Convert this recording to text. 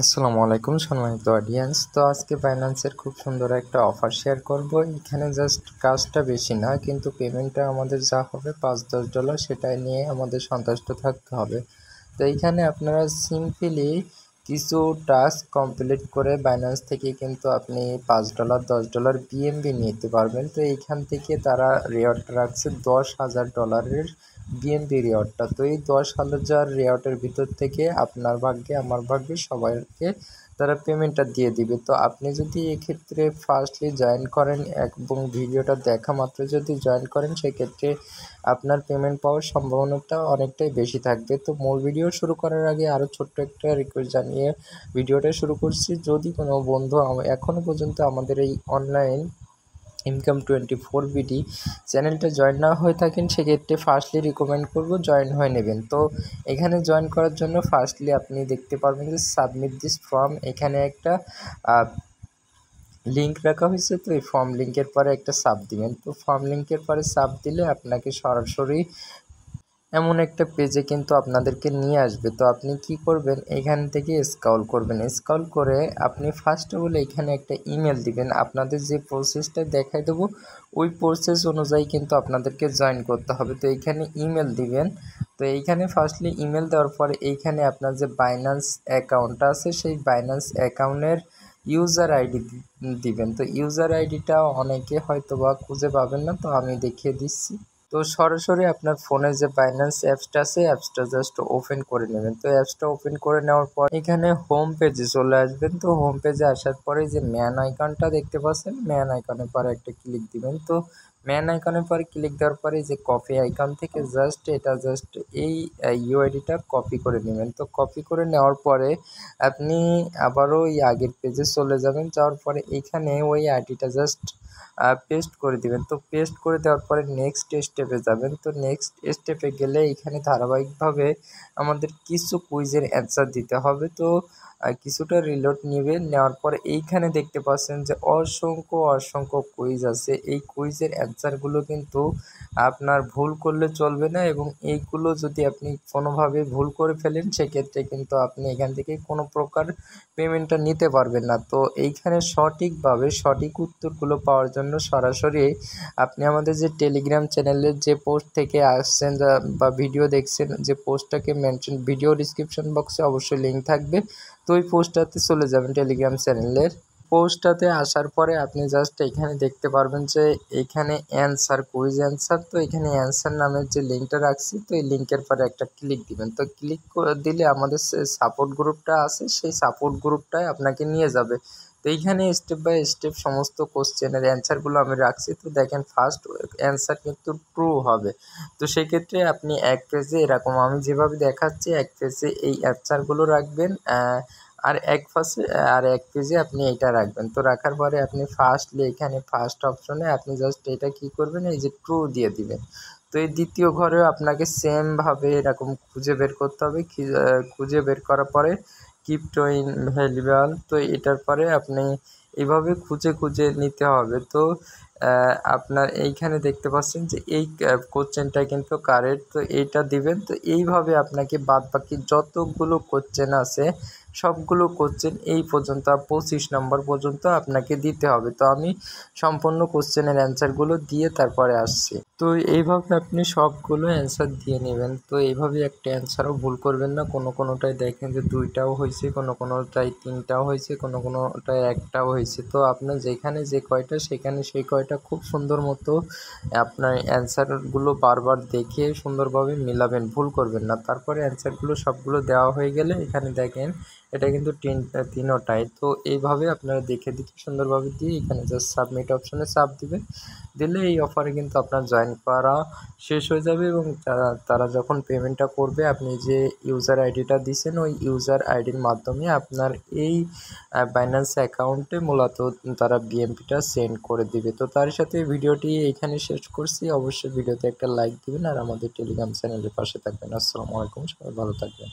আসসালামু আলাইকুম সম্মানিত অডিয়েন্স তো আজকে বাইন্যান্সের খুব সুন্দর একটা অফার শেয়ার করব। এখানে জাস্ট কাজটা বেশি না, কিন্তু পেমেন্টটা আমাদের যা হবে পাঁচ দশ ডলার সেটাই নিয়ে আমাদের সন্তুষ্ট থাকতে হবে। তো এইখানে আপনারা সিম্পলি কিছু টাস্ক কমপ্লিট করে বাইন্যান্স থেকে কিন্তু আপনি পাঁচ ডলার দশ ডলার বিএমবি নিতে পারবেন। তো এইখান থেকে তারা রেওয়ার্ড রাখছে দশ হাজার ডলারের বিএনপি রেওয়ার্ডটা তো এই দশ হাজার রেওয়ার্ডের ভিতর থেকে আপনার ভাগ্যে, আমার ভাগ্যে সবাইকে তারা পেমেন্টটা দিয়ে দিবে। তো আপনি যদি এক্ষেত্রে ফার্স্টলি জয়েন করেন এবং ভিডিওটা দেখা মাত্র যদি জয়েন করেন, সেক্ষেত্রে আপনার পেমেন্ট পাওয়ার সম্ভাবনাটা অনেকটাই বেশি থাকবে। তো মূল ভিডিও শুরু করার আগে আরও ছোট্ট একটা রিকোয়েস্ট জানিয়ে ভিডিওটা শুরু করছি। যদি কোনো বন্ধু এখনও পর্যন্ত আমাদের এই online income twenty four BD. চ্যানেলটা জয়েন না হয়ে থাকেন, সেক্ষেত্রে ফার্স্টলি রিকমেন্ড করব জয়েন হয়ে নেবেন। তো এখানে জয়েন করার জন্য ফার্স্টলি আপনি দেখতে পারবেন যে সাবমিট দিস ফর্ম এখানে একটা লিঙ্ক রাখা হয়েছে, তো এই ফর্ম লিঙ্কের পরে একটা সাব দিবেন। তো ফর্ম লিঙ্কের পরে সাব দিলে আপনাকে সরাসরি এমন একটা পেজে কিন্তু আপনাদেরকে নিয়ে আসবে। তো আপনি কি করবেন? এখান থেকে স্কাউল করবেন। স্কাউল করে আপনি ফার্স্ট অফ অল এখানে একটা ইমেল দিবেন। আপনাদের যে প্রসেসটা দেখাই দেবো, ওই প্রসেস অনুযায়ী কিন্তু আপনাদেরকে জয়েন করতে হবে। তো এইখানে ইমেল দিবেন। তো এইখানে ফার্স্টলি ইমেল দেওয়ার পরে এইখানে আপনার যে বাইন্যান্স অ্যাকাউন্টটা আছে, সেই বাইন্যান্স অ্যাকাউন্টের ইউজার আইডি দিবেন। তো ইউজার আইডিটা অনেকে হয়তো বা খুঁজে পাবেন না। তো আমি দেখিয়ে দিচ্ছি। তো সরাসরি আপনার ফোনে যে বাইন্যান্স অ্যাপসটা আছে অ্যাপসটা জাস্ট ওপেন করে নেবেন। তো অ্যাপসটা ওপেন করে নেওয়ার পর এখানে হোম পেজে চলে আসবেন। তো হোম পেজে আসার পরে যে ম্যান আইকনটা দেখতে পাচ্ছেন ম্যান আইকনের পরে একটা ক্লিক দিবেন। তো ম্যান আইকনের পরে ক্লিক দেওয়ার পরে যে কপি আইকন থেকে জাস্ট এটা জাস্ট এই ইউআইডিটা কপি করে নেবেন। তো কপি করে নেওয়ার পরে আপনি আবারও ওই আগের পেজে চলে যাবেন। যাওয়ার পরে এইখানে ওই আইডিটা জাস্ট পেস্ট করে দিবেন। তো পেস্ট করে দেওয়ার পরে নেক্সট স্টেপে যাবেন। তো নেক্সট স্টেপে গেলে এখানে ধারাবাহিকভাবে আমাদের কিছু কুইজের অ্যান্সার দিতে হবে। তো কিছুটা রিলোড নেবে, নেওয়ার পর এইখানে দেখতে পাচ্ছেন যে অসংখ্য অসংখ্য কুইজ আছে। এই কুইজের অ্যান্সারগুলো কিন্তু আপনার ভুল করলে চলবে না এবং এইগুলো যদি আপনি কোনোভাবে ভুল করে ফেলেন, সেক্ষেত্রে কিন্তু আপনি এখান থেকে কোনো প্রকার পেমেন্টটা নিতে পারবেন না। তো এইখানে সঠিকভাবে সঠিক উত্তরগুলো পাওয়ার জন্য সরাসরি আপনি আমাদের যে টেলিগ্রাম চ্যানেলের যে পোস্ট থেকে আসছেন বা ভিডিও দেখছেন, যে পোস্টটাকে মেনশন ভিডিও ডিসক্রিপশন বক্সে অবশ্যই লিঙ্ক থাকবে। তো ওই পোস্টটাতে চলে যাবেন টেলিগ্রাম চ্যানেলের পোস্টটাতে আসার পরে আপনি জাস্ট এখানে দেখতে পারবেন যে এখানে অ্যান্সার কুইজ অ্যান্সার তো এখানে অ্যান্সার নামের যে লিঙ্কটা রাখছি, তো এই লিঙ্কের পরে একটা ক্লিক দিবেন। তো ক্লিক দিলে আমাদের সাপোর্ট গ্রুপটা আছে, সেই সাপোর্ট গ্রুপটায় আপনাকে নিয়ে যাবে। তো এইখানে স্টেপ বাই স্টেপ সমস্ত কোশ্চেনের অ্যান্সারগুলো আমি রাখছি। তো দেখেন ফার্স্ট অ্যান্সার কিন্তু ট্রু হবে। তো সেক্ষেত্রে আপনি এক পেজে এরকম, আমি যেভাবে দেখাচ্ছি, এক পেজে এই অ্যান্সারগুলো রাখবেন আর এক পাশে আর এক পেজে আপনি এইটা রাখবেন। তো রাখার পরে আপনি ফার্স্টলি এখানে ফার্স্ট অপশনে আপনি জাস্ট এটা কি করবেন, এই যে ট্রু দিয়ে দিবেন। তো এই দ্বিতীয় ঘরেও আপনাকে সেমভাবে এরকম খুঁজে বের করতে হবে। খুঁজে বের করার পরে ক্রিপ্টো ইনভ্যালুয়েবল তো এটার পরে আপনি এভাবে খুঁজে খুঁজে নিতে হবে। তো আপনার এইখানে দেখতে পাচ্ছেন যে এই কোশ্চেনটা কিন্তু কারেক্ট তো এইটা দিবেন। তো এইভাবে আপনাকে বাদ বাকি যতগুলো কোশ্চেন আছে সবগুলো কোশ্চেন এই পর্যন্ত পঁচিশ নম্বর পর্যন্ত আপনাকে দিতে হবে। তো আমি সম্পূর্ণ কোশ্চেনের অ্যান্সারগুলো দিয়ে তারপরে আসছি। তো এইভাবে আপনি সবগুলো অ্যান্সার দিয়ে নেবেন। তো এইভাবে একটা অ্যান্সারও ভুল করবেন না। কোনো কোনোটায় দেখেন যে দুইটাও হয়েছে, কোনো কোনোটায় তিনটাও হয়েছে, কোনো কোনোটায় একটাও হয়েছে। তো আপনার যেখানে যে কয়টা, সেখানে সেই কয়টা খুব সুন্দর মতো আপনার অ্যান্সারগুলো বারবার দেখে সুন্দরভাবে মিলাবেন। ভুল করবেন না। তারপরে অ্যান্সারগুলো সবগুলো দেওয়া হয়ে গেলে এখানে দেখেন এটা কিন্তু তিন তিনোটাই। তো এইভাবে আপনারা দেখে দেখে সুন্দরভাবে দিয়ে এখানে জাস্ট সাবমিট অপশানে চাপ দিবেন। দিলে এই অফারে কিন্তু আপনার জয়েন করা শেষ হয়ে যাবে এবং তারা যখন পেমেন্টটা করবে, আপনি যে ইউজার আইডিটা দিছেন, ওই ইউজার আইডির মাধ্যমে আপনার এই বাইন্যান্স অ্যাকাউন্টে মূলত তারা বিএমপিটা সেন্ড করে দিবে। তো তার সাথে ভিডিওটি এখানে শেষ করছি। অবশ্যই ভিডিওতে একটা লাইক দিবেন আর আমাদের টেলিগ্রাম চ্যানেলের পাশে থাকবেন। আসসালামু আলাইকুম, সবাই ভালো থাকবেন।